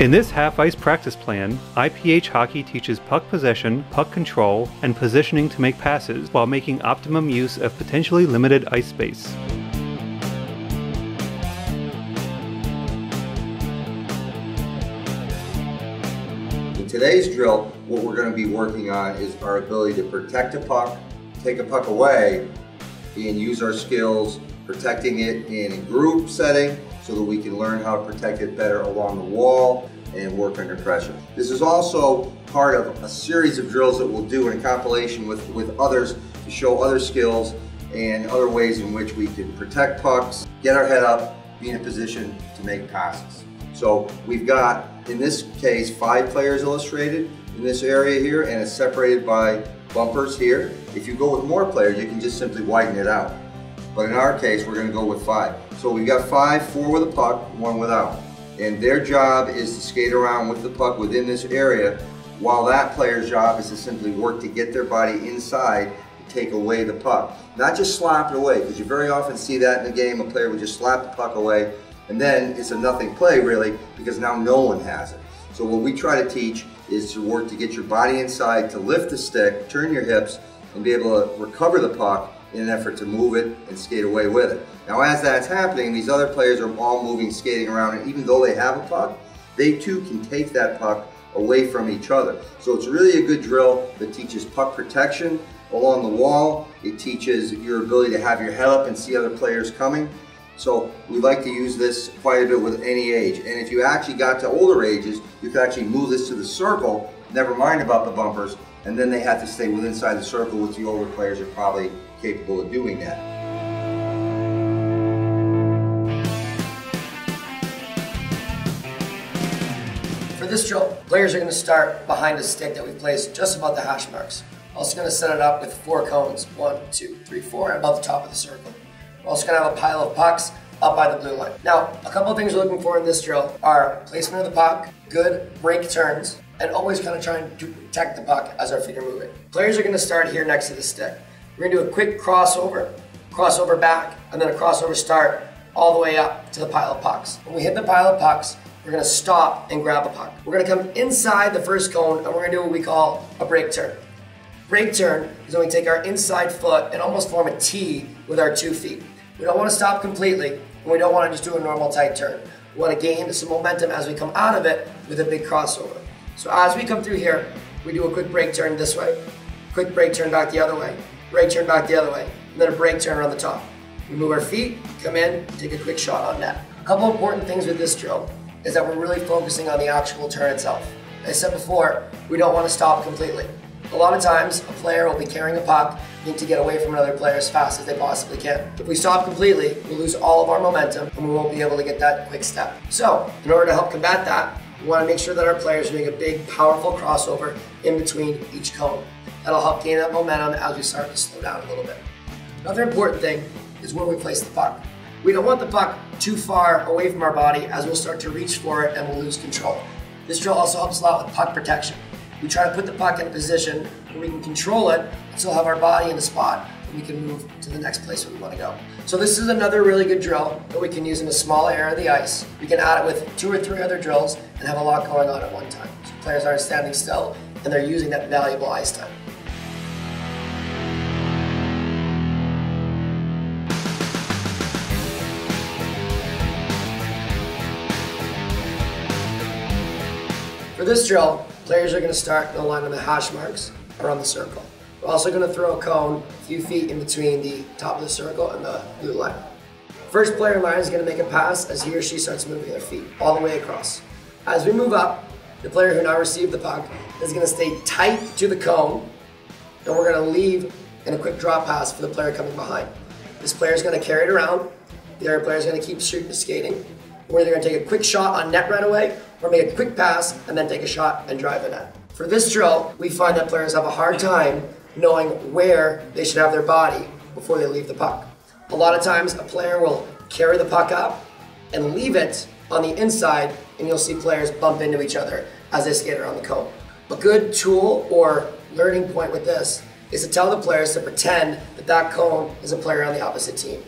In this half-ice practice plan, IPH hockey teaches puck possession, puck control, and positioning to make passes while making optimum use of potentially limited ice space. In today's drill, what we're going to be working on is our ability to protect a puck, take a puck away, and use our skills protecting it in a group setting so that we can learn how to protect it better along the wall and work under pressure. This is also part of a series of drills that we'll do in a compilation with, with others to show other skills and other ways in which we can protect pucks, get our head up, be in a position to make passes. So we've got, in this case, five players illustrated in this area here and it's separated by bumpers here. If you go with more players, you can just simply widen it out. But in our case, we're gonna go with five. So we've got five, four with a puck, one without. And their job is to skate around with the puck within this area, while that player's job is to simply work to get their body inside and take away the puck. Not just slap it away, because you very often see that in the game, a player would just slap the puck away, and then it's a nothing play really, because now no one has it. So what we try to teach is to work to get your body inside, to lift the stick, turn your hips, and be able to recover the puck in an effort to move it and skate away with it. Now as that's happening, these other players are all moving, skating around, and even though they have a puck, they too can take that puck away from each other. So it's really a good drill that teaches puck protection along the wall. It teaches your ability to have your head up and see other players coming. So we like to use this quite a bit with any age. And if you actually got to older ages, you could actually move this to the circle, never mind about the bumpers, and then they have to stay within inside the circle, which the older players are probably capable of doing that. For this drill, players are going to start behind a stick that we've placed just above the hash marks. Also going to set it up with four cones, one, two, three, four, above the top of the circle. We're also going to have a pile of pucks up by the blue line. Now, a couple of things we're looking for in this drill are placement of the puck, good brake turns, and always kind of trying to protect the puck as our feet are moving. Players are going to start here next to the stick. We're to do a quick crossover, crossover back, and then a crossover start all the way up to the pile of pucks. When we hit the pile of pucks, we're to stop and grab a puck. We're to come inside the first cone and we're to do what we call a brake turn. Brake turn is when we take our inside foot and almost form a T with our two feet. We don't want to stop completely, and we don't want to just do a normal tight turn. We want to gain some momentum as we come out of it with a big crossover. So as we come through here, we do a quick brake turn this way, quick brake turn back the other way, brake turn back the other way, and then a brake turn around the top. We move our feet, come in, take a quick shot on net. A couple important things with this drill is that we're really focusing on the actual turn itself. As I said before, we don't want to stop completely. A lot of times, a player will be carrying a puck, need to get away from another player as fast as they possibly can. If we stop completely, we'll lose all of our momentum and we won't be able to get that quick step. So, in order to help combat that, we want to make sure that our players are doing a big, powerful crossover in between each cone. That'll help gain that momentum as we start to slow down a little bit. Another important thing is where we place the puck. We don't want the puck too far away from our body as we'll start to reach for it and we'll lose control. This drill also helps a lot with puck protection. We try to put the puck in a position where we can control it and still have our body in a spot and we can move to the next place where we want to go. So this is another really good drill that we can use in a small area of the ice. We can add it with two or three other drills and have a lot going on at one time. So players aren't standing still and they're using that valuable ice time. For this drill, players are going to start in the line on the hash marks around the circle. We're also going to throw a cone a few feet in between the top of the circle and the blue line. First player in line is going to make a pass as he or she starts moving their feet all the way across. As we move up, the player who now received the puck is going to stay tight to the cone, and we're going to leave in a quick drop pass for the player coming behind. This player is going to carry it around. The other player is going to keep shooting, skating. Either going to take a quick shot on net right away, or make a quick pass and then take a shot and drive the net. For this drill, we find that players have a hard time knowing where they should have their body before they leave the puck. A lot of times, a player will carry the puck up and leave it on the inside, and you'll see players bump into each other as they skate around the cone. A good tool or learning point with this is to tell the players to pretend that that cone is a player on the opposite team.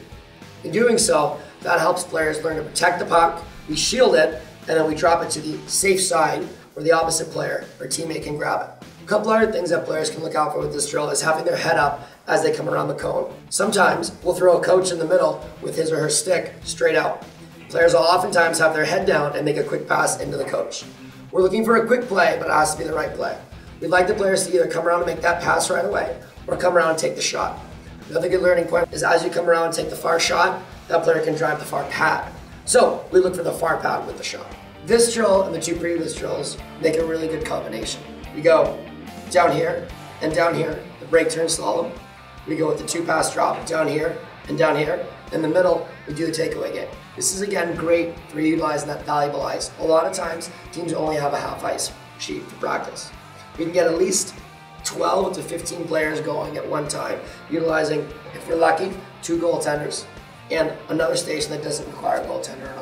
In doing so, that helps players learn to protect the puck, we shield it, and then we drop it to the safe side where the opposite player or teammate can grab it. A couple other things that players can look out for with this drill is having their head up as they come around the cone. Sometimes we'll throw a coach in the middle with his or her stick straight out. Players will oftentimes have their head down and make a quick pass into the coach. We're looking for a quick play, but it has to be the right play. We'd like the players to either come around and make that pass right away or come around and take the shot. Another good learning point is as you come around and take the far shot, that player can drive the far pad. So we look for the far pad with the shot. This drill and the two previous drills make a really good combination. We go down here and down here, the brake turn slalom. We go with the two pass drop down here and down here. In the middle, we do the takeaway game. This is again great for utilizing that valuable ice. A lot of times, teams only have a half ice sheet for practice. We can get at least 12 to 15 players going at one time, utilizing, if we're lucky, two goaltenders and another station that doesn't require a goaltender.